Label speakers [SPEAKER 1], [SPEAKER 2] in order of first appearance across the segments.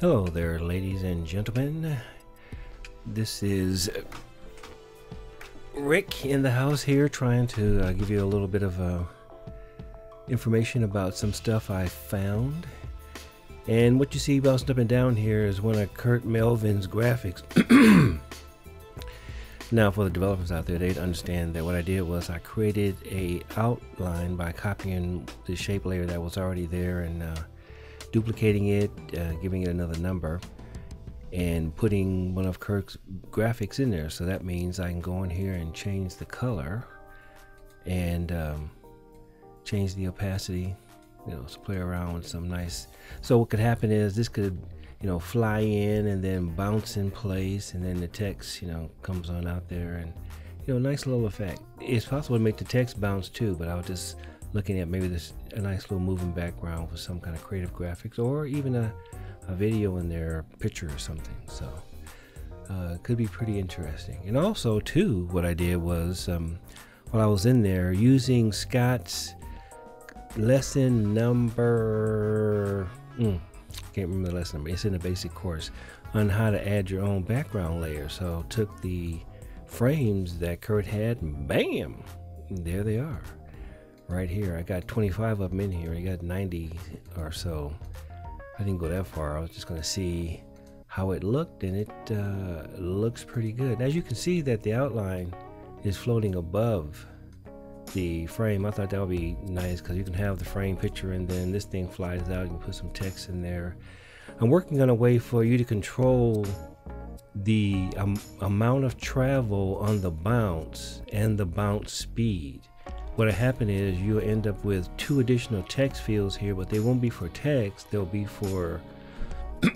[SPEAKER 1] Hello there, ladies and gentlemen. This is Rick in the house here, trying to uh, give you a little bit of uh, information about some stuff I found. And what you see bouncing up and down here is one of Kirt Melvin's graphics. now, for the developers out there, they'd understand that what I did was I created a outline by copying the shape layer that was already there and uh, duplicating it, uh, giving it another number, and putting one of Kirt's graphics in there. So that means I can go in here and change the color and um, change the opacity. You know, to play around with some nice. So what could happen is this could, you know, fly in and then bounce in place, and then the text, you know, comes on out there, and you know, nice little effect. It's possible to make the text bounce too, but I was just looking at maybe this a nice little moving background with some kind of creative graphics, or even a, a video in there, picture or something. So uh, could be pretty interesting. And also too, what I did was um, while I was in there using Scott's lesson number mm, can't remember the lesson number it's in the basic course on how to add your own background layer so took the frames that Kirt had bam there they are right here I got 25 of them in here I got 90 or so I didn't go that far I was just gonna see how it looked and it uh, looks pretty good as you can see that the outline is floating above the frame. I thought that would be nice because you can have the frame picture and then this thing flies out. You can put some text in there. I'm working on a way for you to control the um, amount of travel on the bounce and the bounce speed. What'll happen is you'll end up with two additional text fields here, but they won't be for text. They'll be for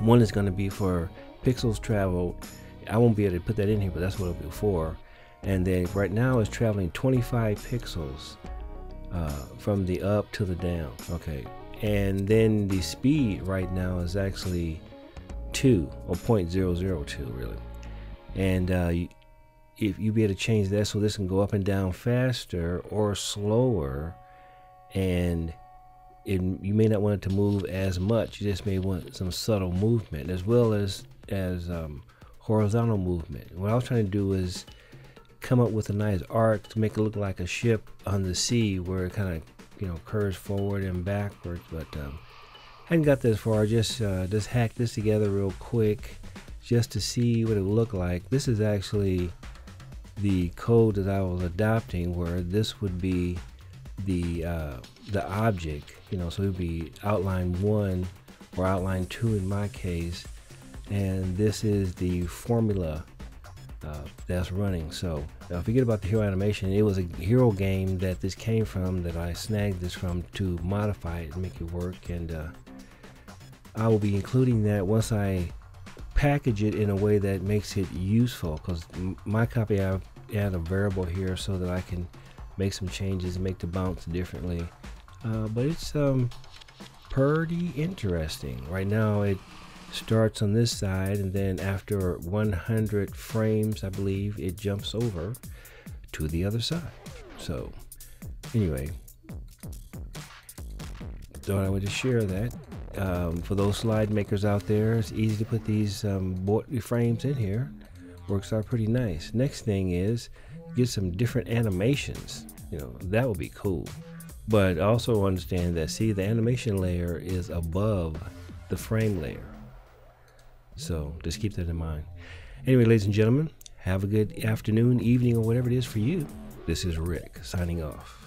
[SPEAKER 1] one is going to be for pixels traveled. I won't be able to put that in here, but that's what it'll be for and then right now it's traveling 25 pixels uh, from the up to the down okay and then the speed right now is actually 2 or 0.002 really and uh, if you be able to change that so this can go up and down faster or slower and it, you may not want it to move as much you just may want some subtle movement as well as as um, horizontal movement. What I was trying to do is come up with a nice arc to make it look like a ship on the sea where it kind of you know curves forward and backwards but um, hadn't got this far. Just uh, just hacked this together real quick just to see what it looked like. This is actually the code that I was adopting where this would be the uh, the object you know so it would be outline one or outline two in my case and this is the formula uh, that's running. So forget about the hero animation. It was a hero game that this came from that I snagged this from to modify it and make it work. And uh, I will be including that once I package it in a way that makes it useful. Because my copy, I add a variable here so that I can make some changes and make the bounce differently. Uh, but it's um, pretty interesting. Right now, it starts on this side and then after 100 frames I believe it jumps over to the other side so anyway thought I would just share that um, for those slide makers out there it's easy to put these um, frames in here works out pretty nice next thing is get some different animations you know that would be cool but also understand that see the animation layer is above the frame layer so just keep that in mind. Anyway, ladies and gentlemen, have a good afternoon, evening, or whatever it is for you. This is Rick signing off.